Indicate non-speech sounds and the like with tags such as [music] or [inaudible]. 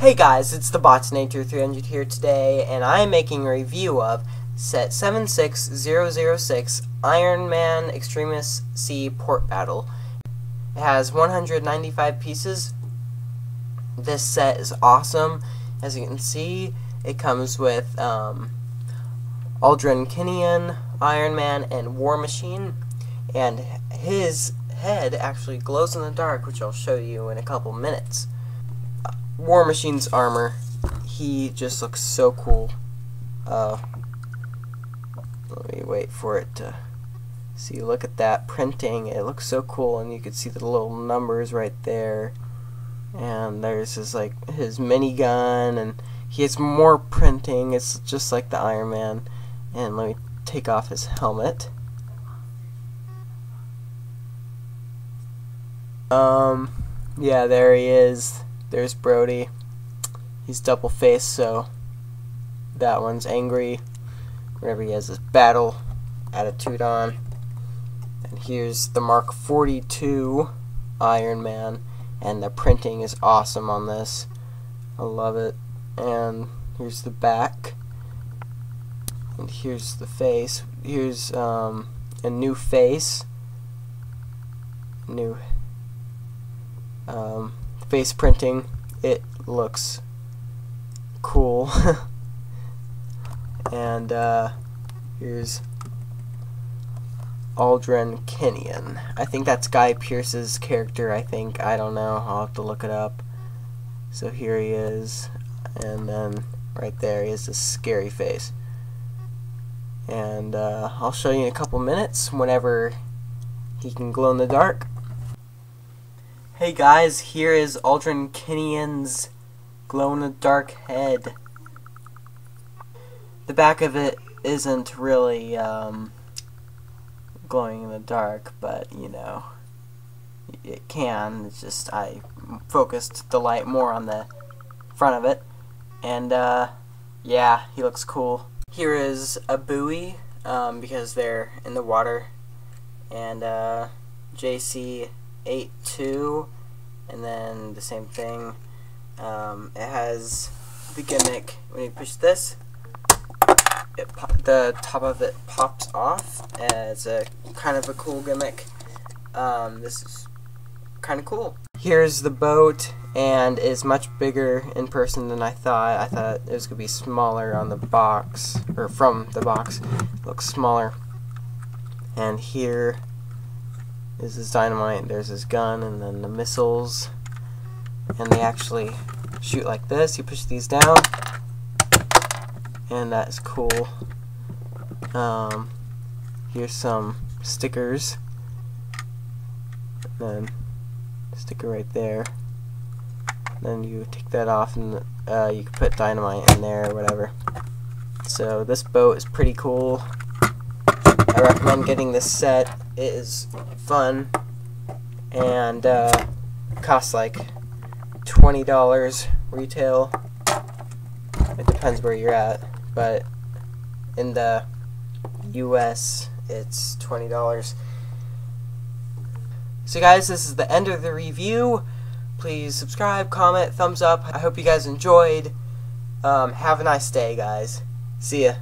Hey guys, it's the Botinator 300 here today, and I am making a review of set 76006 Iron Man Extremis Sea Port Battle. It has 195 pieces. This set is awesome. As you can see, it comes with um, Aldrich Killian, Iron Man, and War Machine, and his head actually glows in the dark, which I'll show you in a couple minutes. War Machine's armor, he just looks so cool. Uh, let me wait for it to see. Look at that printing. It looks so cool, and you can see the little numbers right there. And there's his like his minigun, and he has more printing. It's just like the Iron Man. And let me take off his helmet. Um, yeah, there he is. There's Rhodey. He's double faced, so that one's angry. Whenever he has his battle attitude on. And here's the Mark 42 Iron Man. And the printing is awesome on this. I love it. And here's the back. And here's the face. Here's um, a new face. New um, face printing. It looks cool. [laughs] and uh, here's Aldrich Kenyon. I think that's Guy Pearce's character, I think. I don't know. I'll have to look it up. So here he is. And then right there he has this scary face. And uh, I'll show you in a couple minutes whenever he can glow in the dark. Hey guys, here is Aldrich Killian's glow-in-the-dark head. The back of it isn't really um, glowing in the dark, but you know, it can. It's just I focused the light more on the front of it, and uh, yeah, he looks cool. Here is a buoy um, because they're in the water, and uh, JC 8.2 and then the same thing. Um, it has the gimmick. When you push this it the top of it pops off as a kind of a cool gimmick. Um, this is kind of cool. Here's the boat and is much bigger in person than I thought. I thought it was gonna be smaller on the box or from the box. Looks smaller. And here is his dynamite, there's his gun, and then the missiles. And they actually shoot like this. You push these down, and that is cool. Um, here's some stickers. And then sticker right there. Then you take that off, and uh, you can put dynamite in there or whatever. So this boat is pretty cool. I recommend getting this set. It is fun and uh, costs like twenty dollars retail. It depends where you're at, but in the U.S. it's twenty dollars. So guys, this is the end of the review. Please subscribe, comment, thumbs up. I hope you guys enjoyed. Um, have a nice day, guys. See ya.